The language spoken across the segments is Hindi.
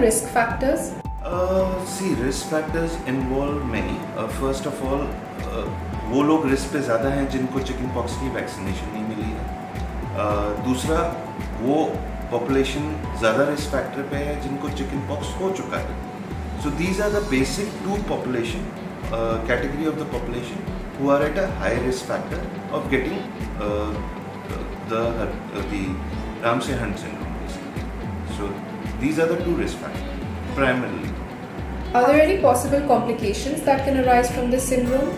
risk factors? Uh, see, risk factors involve many. Uh, first of all, uh, वो लोग रिस्क पे ज़्यादा हैं जिनको चिकन पॉक्स की वैक्सीनेशन नहीं मिली है uh, दूसरा वो पॉपुलेशन ज़्यादा रिस्क फैक्टर पे है जिनको चिकन पॉक्स हो चुका है so these are the basic two population category of the population who are at a high risk factor of getting uh, the uh, the Ramsay Hunt syndrome. Basically. So these are the two risk factors primarily. Are there any possible complications that can arise from this syndrome?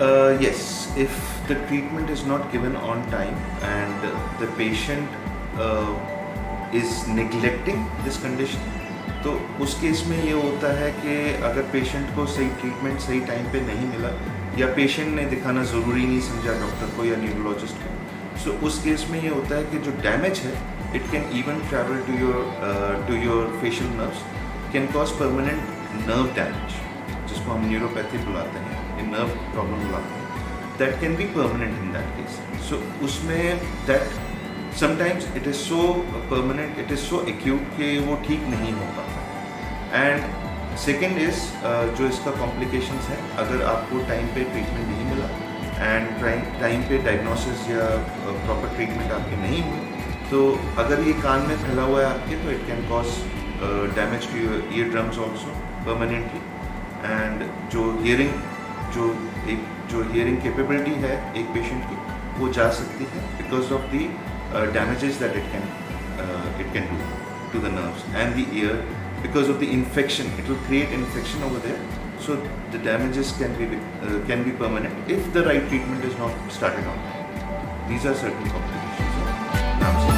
Uh, yes, if the treatment is not given on time and the patient uh, is neglecting this condition, तो उस केस में ये होता है कि अगर पेशेंट को सही ट्रीटमेंट सही टाइम पे नहीं मिला या पेशेंट ने दिखाना ज़रूरी नहीं समझा डॉक्टर को या न्यूरोलॉजिस्ट को सो so, उस केस में ये होता है कि जो डैमेज है it can even travel to your to your facial nerves can cause permanent nerve damage जिसको हम न्यूरोपैथी बुलाते हैं, ये नर्व प्रॉब्लम बुलाते हैं। That can be permanent in that case so उसमें that sometimes it is so permanent it is so acute कि वो ठीक नहीं हो पाता। एंड सेकेंड इज़ जो इसका कॉम्प्लिकेशंस है, अगर आपको टाइम पे ट्रीटमेंट नहीं मिला एंड टाइम पे डायग्नोसिस या प्रॉपर ट्रीटमेंट आपके नहीं हुई तो अगर ये कान में फैला हुआ है आपके तो it can cause damage to ear drums also permanently and जो हियरिंग जो एक, जो हियरिंग कैपेबिलिटी है एक पेशेंट की, वो जा सकती है because of the damage that it can it can do to the nerves and the ear because of the infection it will create infection over there so the damages can be can be permanent if the right treatment is not started on these are certain complication नाम